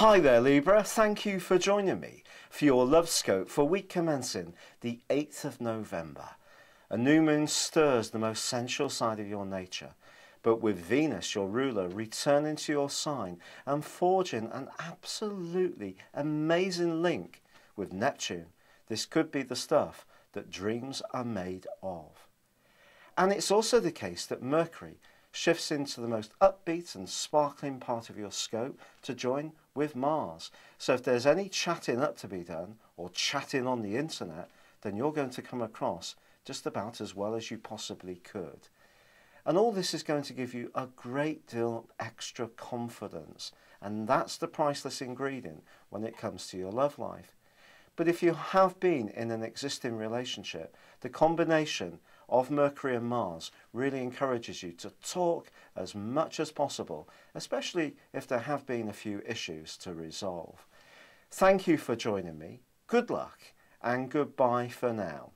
Hi there, Libra. Thank you for joining me for your love scope for week commencing the 8th of November. A new moon stirs the most sensual side of your nature, but with Venus, your ruler, returning to your sign and forging an absolutely amazing link with Neptune, this could be the stuff that dreams are made of. And it's also the case that Mercury shifts into the most upbeat and sparkling part of your scope to join with Mars. So if there's any chatting up to be done or chatting on the internet, then you're going to come across just about as well as you possibly could. And all this is going to give you a great deal of extra confidence. And that's the priceless ingredient when it comes to your love life. But if you have been in an existing relationship, the combination of Mercury and Mars really encourages you to talk as much as possible, especially if there have been a few issues to resolve. Thank you for joining me. Good luck and goodbye for now.